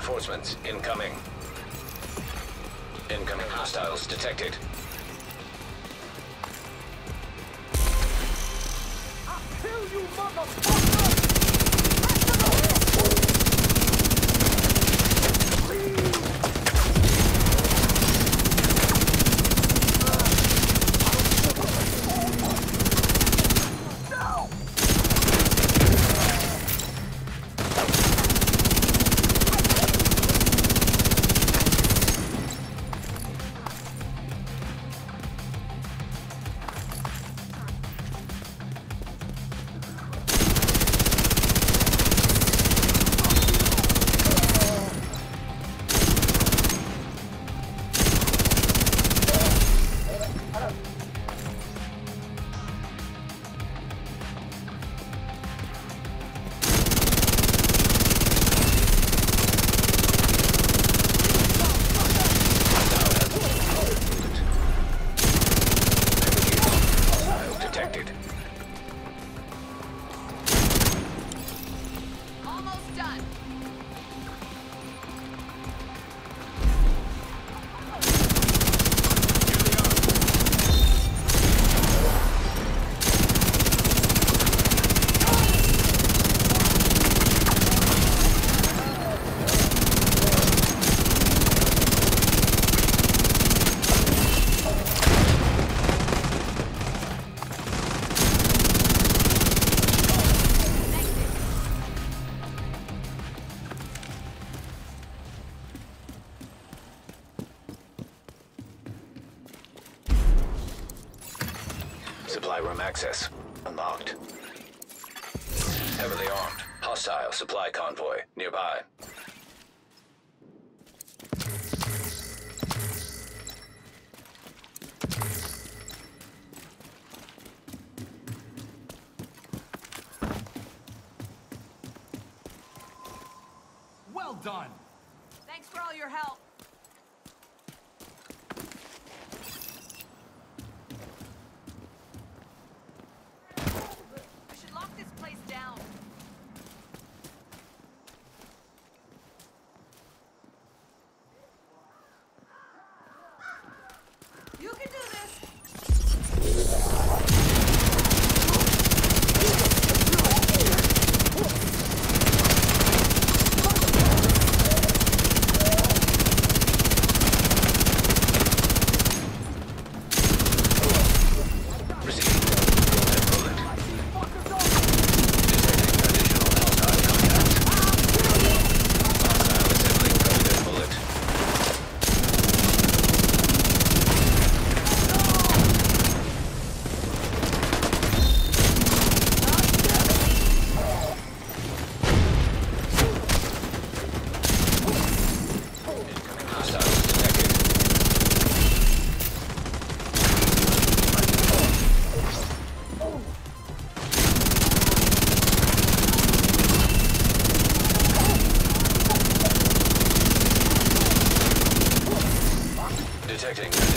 Reinforcements incoming. Incoming hostiles detected. I'll kill you, motherfucker! Detected. Supply room access unlocked. Heavily armed. Hostile supply convoy nearby. Well done! Thanks for all your help. Checking.